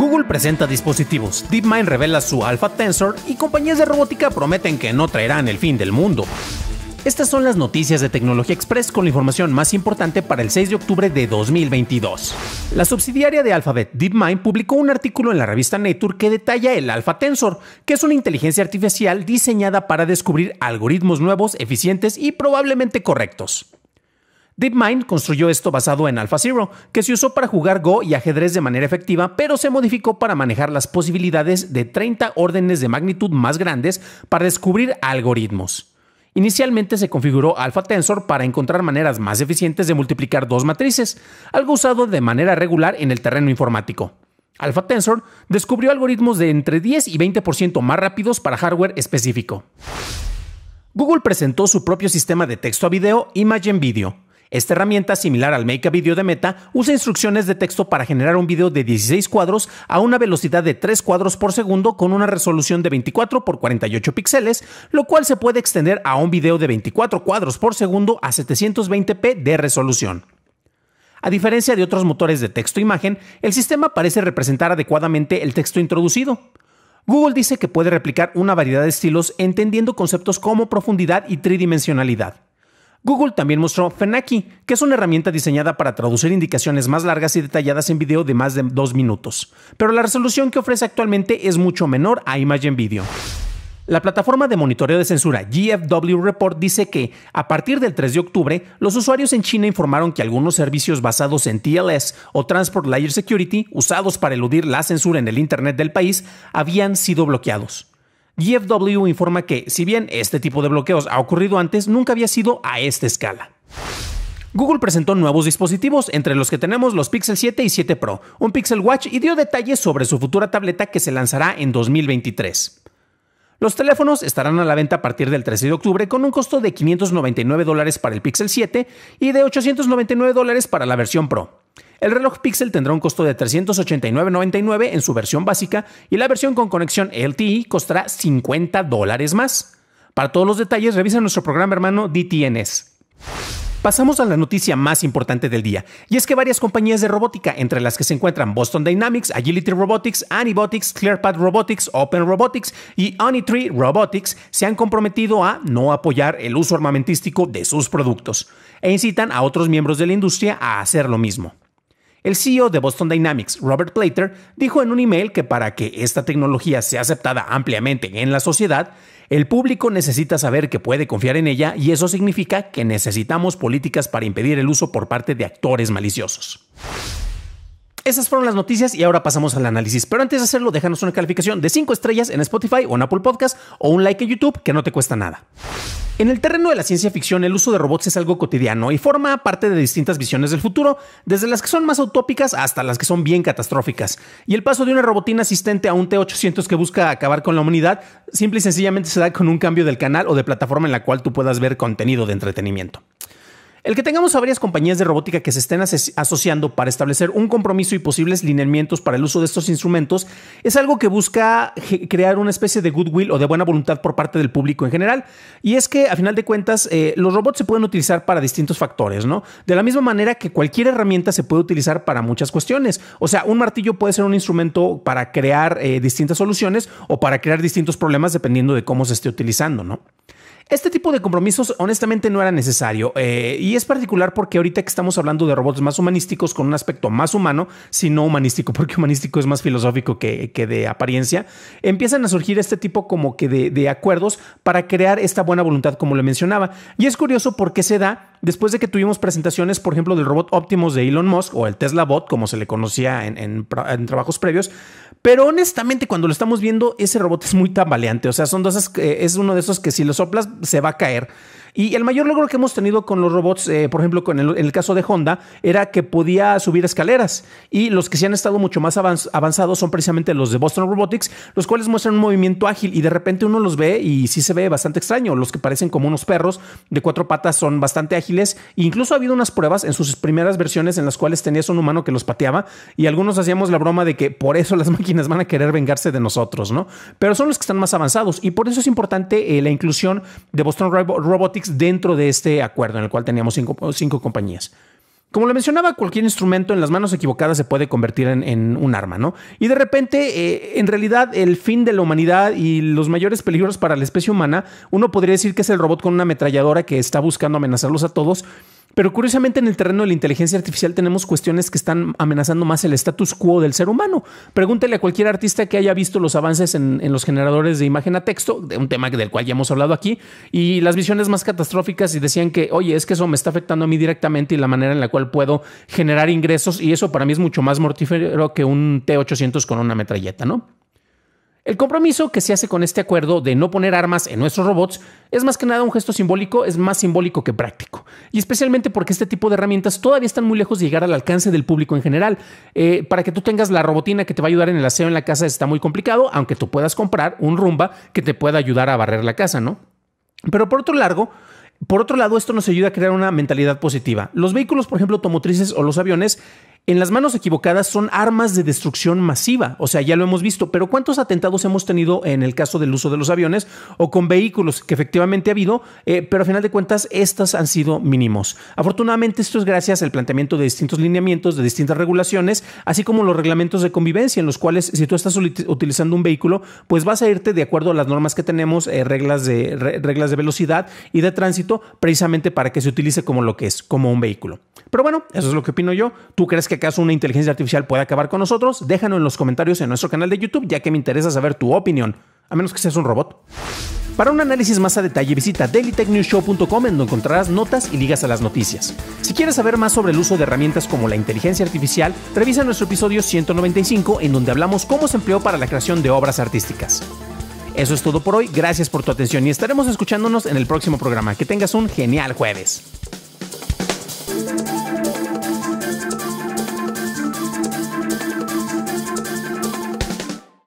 Google presenta dispositivos, DeepMind revela su Alpha Tensor y compañías de robótica prometen que no traerán el fin del mundo. Estas son las noticias de Tecnología Express con la información más importante para el 6 de octubre de 2022. La subsidiaria de Alphabet, DeepMind, publicó un artículo en la revista Nature que detalla el Alpha Tensor, que es una inteligencia artificial diseñada para descubrir algoritmos nuevos, eficientes y probablemente correctos. DeepMind construyó esto basado en AlphaZero, que se usó para jugar Go y ajedrez de manera efectiva, pero se modificó para manejar las posibilidades de 30 órdenes de magnitud más grandes para descubrir algoritmos. Inicialmente se configuró Alpha Tensor para encontrar maneras más eficientes de multiplicar dos matrices, algo usado de manera regular en el terreno informático. Alpha Tensor descubrió algoritmos de entre 10 y 20% más rápidos para hardware específico. Google presentó su propio sistema de texto a video Imagen Video esta herramienta, similar al Make a Video de Meta, usa instrucciones de texto para generar un video de 16 cuadros a una velocidad de 3 cuadros por segundo con una resolución de 24 por 48 píxeles, lo cual se puede extender a un video de 24 cuadros por segundo a 720p de resolución. A diferencia de otros motores de texto-imagen, e el sistema parece representar adecuadamente el texto introducido. Google dice que puede replicar una variedad de estilos entendiendo conceptos como profundidad y tridimensionalidad. Google también mostró Fenaki, que es una herramienta diseñada para traducir indicaciones más largas y detalladas en video de más de dos minutos, pero la resolución que ofrece actualmente es mucho menor a Imagen Video. La plataforma de monitoreo de censura GFW Report dice que, a partir del 3 de octubre, los usuarios en China informaron que algunos servicios basados en TLS o Transport Layer Security, usados para eludir la censura en el Internet del país, habían sido bloqueados. GFW informa que, si bien este tipo de bloqueos ha ocurrido antes, nunca había sido a esta escala. Google presentó nuevos dispositivos, entre los que tenemos los Pixel 7 y 7 Pro, un Pixel Watch y dio detalles sobre su futura tableta que se lanzará en 2023. Los teléfonos estarán a la venta a partir del 13 de octubre con un costo de 599 dólares para el Pixel 7 y de 899 dólares para la versión Pro. El reloj Pixel tendrá un costo de 389.99 en su versión básica y la versión con conexión LTE costará 50 dólares más. Para todos los detalles, revisa nuestro programa hermano DTNS. Pasamos a la noticia más importante del día, y es que varias compañías de robótica, entre las que se encuentran Boston Dynamics, Agility Robotics, Anibotics, ClearPath Robotics, Open Robotics y Onitree Robotics, se han comprometido a no apoyar el uso armamentístico de sus productos, e incitan a otros miembros de la industria a hacer lo mismo. El CEO de Boston Dynamics, Robert Plater, dijo en un email que para que esta tecnología sea aceptada ampliamente en la sociedad, el público necesita saber que puede confiar en ella y eso significa que necesitamos políticas para impedir el uso por parte de actores maliciosos. Esas fueron las noticias y ahora pasamos al análisis. Pero antes de hacerlo, déjanos una calificación de 5 estrellas en Spotify o en Apple Podcast o un like en YouTube que no te cuesta nada. En el terreno de la ciencia ficción, el uso de robots es algo cotidiano y forma parte de distintas visiones del futuro, desde las que son más utópicas hasta las que son bien catastróficas. Y el paso de una robotina asistente a un T800 que busca acabar con la humanidad, simple y sencillamente se da con un cambio del canal o de plataforma en la cual tú puedas ver contenido de entretenimiento. El que tengamos a varias compañías de robótica que se estén asociando para establecer un compromiso y posibles lineamientos para el uso de estos instrumentos es algo que busca crear una especie de goodwill o de buena voluntad por parte del público en general. Y es que, a final de cuentas, eh, los robots se pueden utilizar para distintos factores, ¿no? De la misma manera que cualquier herramienta se puede utilizar para muchas cuestiones. O sea, un martillo puede ser un instrumento para crear eh, distintas soluciones o para crear distintos problemas dependiendo de cómo se esté utilizando, ¿no? Este tipo de compromisos honestamente no era necesario eh, y es particular porque ahorita que estamos hablando de robots más humanísticos con un aspecto más humano, si no humanístico, porque humanístico es más filosófico que, de apariencia, empiezan a surgir este tipo como que de, de acuerdos para crear esta buena voluntad como le mencionaba. Y es curioso porque se da después de que tuvimos presentaciones, por ejemplo, del robot Optimus de Elon Musk o el Tesla Bot, como se le conocía en, trabajos previos. Pero honestamente, cuando lo estamos viendo, ese robot es muy tambaleante. O sea, son dos, es uno de esos que si lo soplas se va a caer. Y el mayor logro que hemos tenido con los robots, eh, por ejemplo, con el, en el caso de Honda, era que podía subir escaleras. Y los que se han estado mucho más avanzados son precisamente los de Boston Robotics, los cuales muestran un movimiento ágil y de repente uno los ve y sí se ve bastante extraño. Los que parecen como unos perros de cuatro patas son bastante ágiles. Incluso ha habido unas pruebas en sus primeras versiones en las cuales tenías un humano que los pateaba y algunos hacíamos la broma de que por eso las máquinas van a querer vengarse de nosotros, ¿no? Pero son los que están más avanzados y por eso es importante eh, la inclusión de Boston Robotics dentro de este acuerdo en el cual teníamos cinco, compañías. Como le mencionaba, cualquier instrumento en las manos equivocadas se puede convertir en, un arma, ¿no? Y de repente, eh, en realidad, el fin de la humanidad y los mayores peligros para la especie humana, uno podría decir que es el robot con una ametralladora que está buscando amenazarlos a todos, pero curiosamente en el terreno de la inteligencia artificial tenemos cuestiones que están amenazando más el status quo del ser humano. Pregúntele a cualquier artista que haya visto los avances en, los generadores de imagen a texto, de un tema del cual ya hemos hablado aquí, y las visiones más catastróficas y decían que, oye, es que eso me está afectando a mí directamente y la manera en la cual puedo generar ingresos y eso para mí es mucho más mortífero que un T800 con una metralleta, ¿no? El compromiso que se hace con este acuerdo de no poner armas en nuestros robots es más que nada un gesto simbólico, es más simbólico que práctico. Y especialmente porque este tipo de herramientas todavía están muy lejos de llegar al alcance del público en general. Eh, para que tú tengas la robotina que te va a ayudar en el aseo en la casa está muy complicado, aunque tú puedas comprar un rumba que te pueda ayudar a barrer la casa, ¿no? Pero por otro lado, por otro lado, esto nos ayuda a crear una mentalidad positiva. Los vehículos, por ejemplo, automotrices o los aviones, en las manos equivocadas son armas de destrucción masiva, o sea, ya lo hemos visto, pero ¿cuántos atentados hemos tenido en el caso del uso de los aviones o con vehículos que efectivamente ha habido, eh, pero a final de cuentas estas han sido mínimos? Afortunadamente esto es gracias al planteamiento de distintos lineamientos, de distintas regulaciones, así como los reglamentos de convivencia en los cuales si tú estás utilizando un vehículo, pues vas a irte de acuerdo a las normas que tenemos, eh, reglas, de, reglas de velocidad y de tránsito, precisamente para que se utilice como lo que es, como un vehículo. Pero bueno, eso es lo que opino yo. ¿Tú crees que acaso una inteligencia artificial puede acabar con nosotros? Déjanos en los comentarios en nuestro canal de YouTube, ya que me interesa saber tu opinión, a menos que seas un robot. Para un análisis más a detalle visita dailytechnewshow.com en donde encontrarás notas y ligas a las noticias. Si quieres saber más sobre el uso de herramientas como la inteligencia artificial, revisa nuestro episodio 195 en donde hablamos cómo se empleó para la creación de obras artísticas. Eso es todo por hoy, gracias por tu atención y estaremos escuchándonos en el próximo programa. Que tengas un genial jueves.